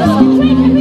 Only